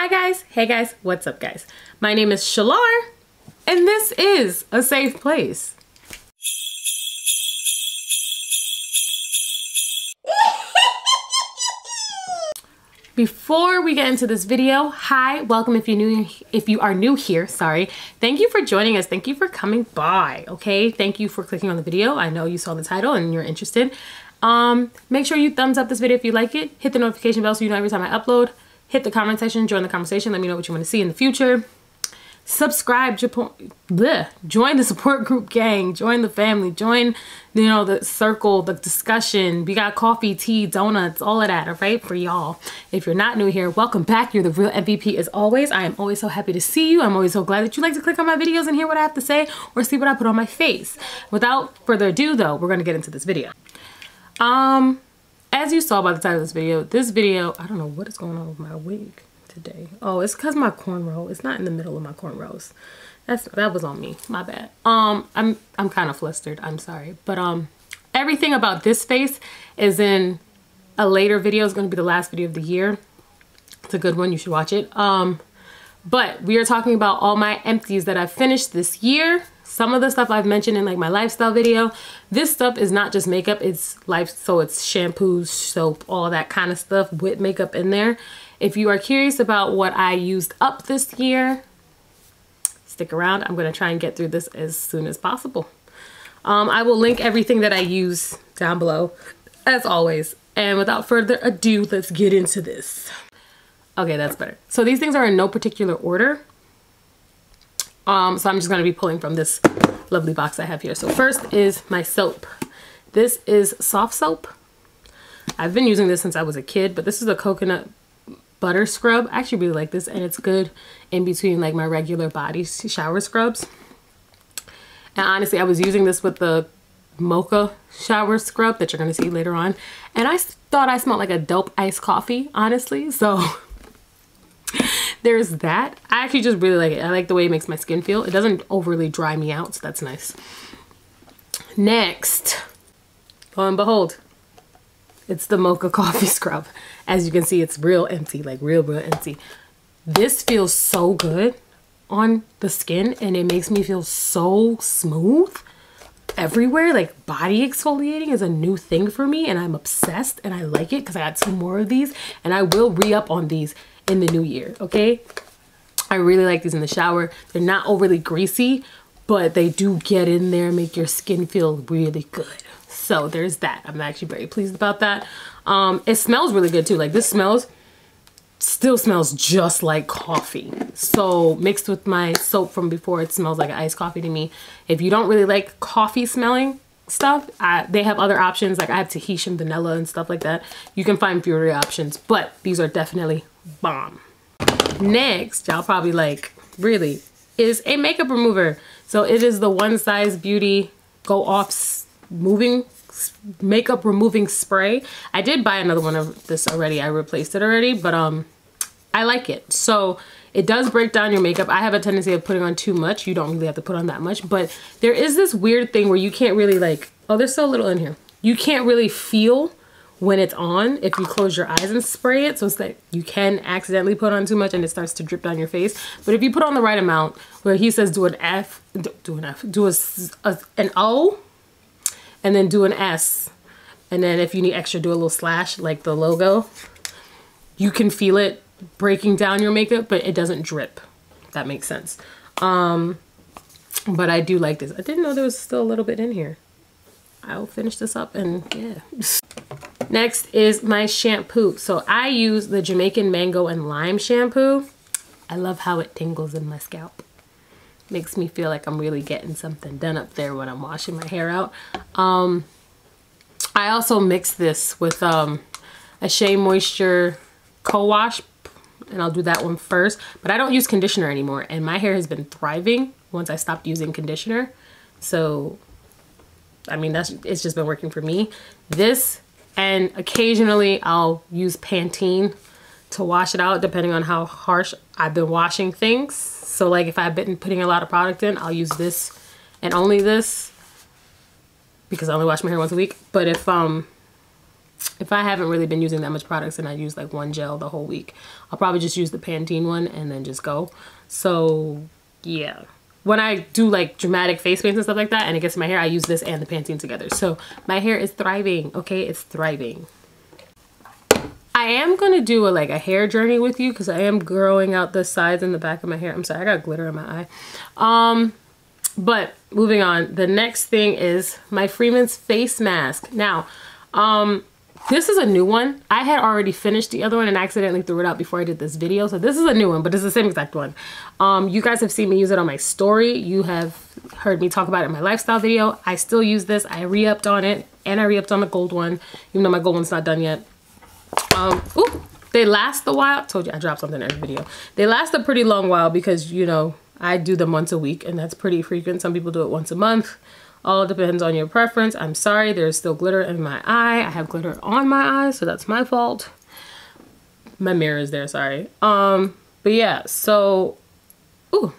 Hi guys, hey guys, what's up guys? My name is Chalar and this is a safe place. Before we get into this video, hi, welcome if you new if you are new here, sorry. Thank you for joining us. Thank you for coming by, okay? Thank you for clicking on the video. I know you saw the title and you're interested. Um, make sure you thumbs up this video if you like it. Hit the notification bell so you know every time I upload. Hit the comment section, join the conversation. Let me know what you want to see in the future. Subscribe bleh, join the support group gang join the family join you know the circle the discussion. We got coffee tea donuts all of that all right for y'all. If you're not new here welcome back. You're the real mvp as always. I am always so happy to see you. I'm always so glad that you like to click on my videos and hear what i have to say or see what i put on my face. Without further ado though we're gonna get into this video. Um as you saw by the title of this video this video i don't know what is going on with my wig today. Oh, it's because my cornrow. It's not in the middle of my cornrows. That's that was on me. My bad. Um, I'm I'm kind of flustered. I'm sorry, but um, everything about this face is in a later video. It's going to be the last video of the year. It's a good one. You should watch it. Um, but we are talking about all my empties that I've finished this year. Some of the stuff I've mentioned in like my lifestyle video. This stuff is not just makeup, it's life, so it's shampoos, soap, all that kind of stuff with makeup in there. If you are curious about what I used up this year, stick around. I'm to try and get through this as soon as possible. Um, I will link everything that I use down below, as always. And without further ado, let's get into this. Okay, that's better. So these things are in no particular order. Um, so I'm just going to be pulling from this lovely box I have here. So first is my soap. This is soft soap. I've been using this since I was a kid, but this is a coconut butter scrub. I actually really like this and it's good in between like my regular body shower scrubs. And honestly, I was using this with the mocha shower scrub that you're going to see later on. And I thought I smelled like a dope iced coffee, honestly. So there's that. I actually just really like it. I like the way it makes my skin feel. It doesn't overly dry me out, so that's nice. Next, lo and behold, it's the mocha coffee scrub. As you can see, it's real empty, like real, real empty. This feels so good on the skin and it makes me feel so smooth everywhere. Like body exfoliating is a new thing for me and I'm obsessed and I like it because I got two more of these and I will re-up on these in the new year, okay? I really like these in the shower. They're not overly greasy, but they do get in there make your skin feel really good. So there's that. I'm actually very pleased about that. Um, it smells really good too. Like this smells, still smells just like coffee. So mixed with my soap from before, it smells like iced coffee to me. If you don't really like coffee smelling stuff, I, they have other options. Like I have Tahitian vanilla and stuff like that. You can find fewer options, but these are definitely bomb. Next, y'all probably like, really, is a makeup remover. So it is the One Size Beauty Go Off moving makeup removing spray. I did buy another one of this already. I replaced it already, but um, I like it. So it does break down your makeup. I have a tendency of putting on too much. You don't really have to put on that much, but there is this weird thing where you can't really like, oh, there's so little in here. You can't really feel when it's on if you close your eyes and spray it. So it's like you can accidentally put on too much and it starts to drip down your face. But if you put on the right amount, where he says do an F, do an F, do a, a an O, and then do an S. And then if you need extra, do a little slash like the logo. You can feel it breaking down your makeup, but it doesn't drip. That makes sense. Um, but I do like this. I didn't know there was still a little bit in here. I'll finish this up and yeah. Next is my shampoo. So I use the Jamaican Mango and Lime shampoo. I love how it tingles in my scalp makes me feel like I'm really getting something done up there when I'm washing my hair out. Um, I also mix this with um, a Shea Moisture co-wash and I'll do that one first. But I don't use conditioner anymore and my hair has been thriving once I stopped using conditioner. So, I mean, that's it's just been working for me. This and occasionally I'll use Pantene to wash it out depending on how harsh I've been washing things. So like if I've been putting a lot of product in, I'll use this and only this because I only wash my hair once a week. But if um if I haven't really been using that much products and I use like one gel the whole week, I'll probably just use the Pantene one and then just go. So yeah. When I do like dramatic face paints and stuff like that and it gets in my hair, I use this and the Pantene together. So my hair is thriving, okay? It's thriving. I am going to do a, like a hair journey with you because I am growing out the sides and the back of my hair. I'm sorry, I got glitter in my eye. Um, but moving on, the next thing is my Freeman's face mask. Now, um, this is a new one. I had already finished the other one and accidentally threw it out before I did this video. So this is a new one, but it's the same exact one. Um, you guys have seen me use it on my story. You have heard me talk about it in my lifestyle video. I still use this. I re-upped on it and I re-upped on the gold one, even though my gold one's not done yet. Um, ooh, they last a while. I told you I dropped something in every video. They last a pretty long while because, you know, I do them once a week and that's pretty frequent. Some people do it once a month. All depends on your preference. I'm sorry, there's still glitter in my eye. I have glitter on my eye, so that's my fault. My mirror is there, sorry. Um, but yeah, so, ooh,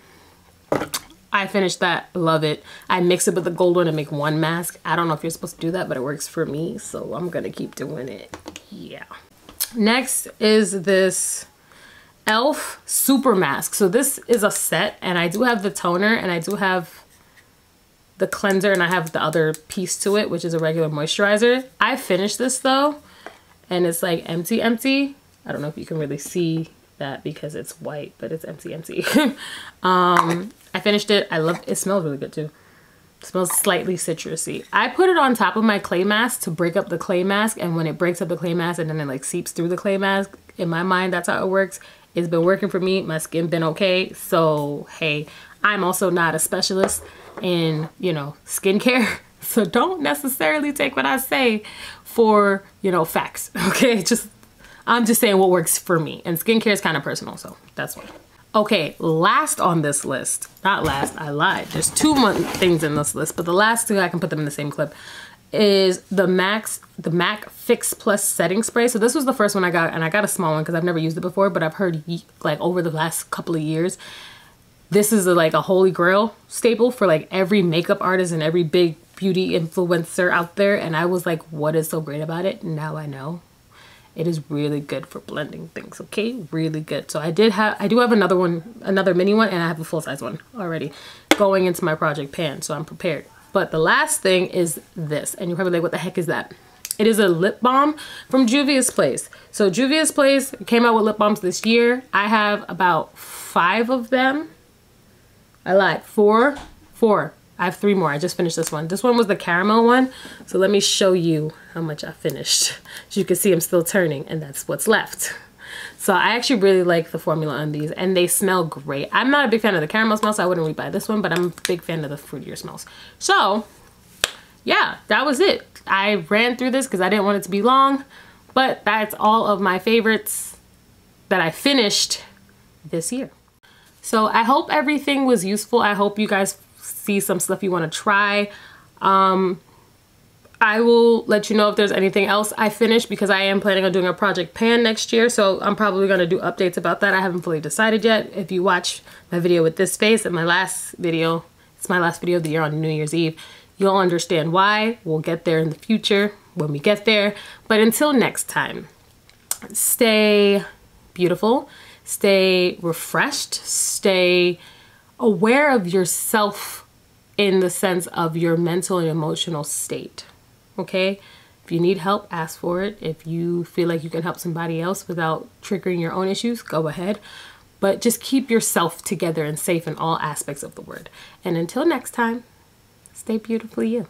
I finished that, love it. I mix it with the gold one to make one mask. I don't know if you're supposed to do that, but it works for me, so I'm gonna keep doing it, yeah. Next is this e.l.f. Super Mask. So this is a set, and I do have the toner, and I do have the cleanser and I have the other piece to it, which is a regular moisturizer. I finished this though, and it's like empty, empty. I don't know if you can really see that because it's white, but it's empty, empty. um, I finished it. I love it. smells really good too. It smells slightly citrusy. I put it on top of my clay mask to break up the clay mask. And when it breaks up the clay mask and then it like seeps through the clay mask, in my mind, that's how it works. It's been working for me. My skin been okay. So, hey, I'm also not a specialist in, you know, skincare. So don't necessarily take what I say for, you know, facts. Okay. Just, I'm just saying what works for me. And skincare is kind of personal. So that's why. Okay, last on this list, not last, I lied. There's two things in this list, but the last two, I can put them in the same clip, is the Max, the MAC Fix Plus setting spray. So this was the first one I got, and I got a small one because I've never used it before, but I've heard like over the last couple of years, this is a, like a holy grail staple for like every makeup artist and every big beauty influencer out there. And I was like, what is so great about it? Now I know. It is really good for blending things, okay? Really good. So I did have, I do have another one, another mini one, and I have a full size one already going into my project pan, so I'm prepared. But the last thing is this, and you're probably like, what the heck is that? It is a lip balm from Juvia's Place. So Juvia's Place came out with lip balms this year. I have about five of them I lied. Four, four. I have three more. I just finished this one. This one was the caramel one. So let me show you how much I finished. As you can see, I'm still turning and that's what's left. So I actually really like the formula on these and they smell great. I'm not a big fan of the caramel smell, so I wouldn't really buy this one, but I'm a big fan of the fruitier smells. So yeah, that was it. I ran through this because I didn't want it to be long, but that's all of my favorites that I finished this year. So I hope everything was useful. I hope you guys see some stuff you want to try. Um, I will let you know if there's anything else I finish because I am planning on doing a project pan next year. So I'm probably going to do updates about that. I haven't fully decided yet. If you watch my video with this face and my last video, it's my last video of the year on New Year's Eve, you'll understand why. We'll get there in the future when we get there. But until next time, stay beautiful stay refreshed, stay aware of yourself in the sense of your mental and emotional state. Okay? If you need help, ask for it. If you feel like you can help somebody else without triggering your own issues, go ahead. But just keep yourself together and safe in all aspects of the word. And until next time, stay beautifully you.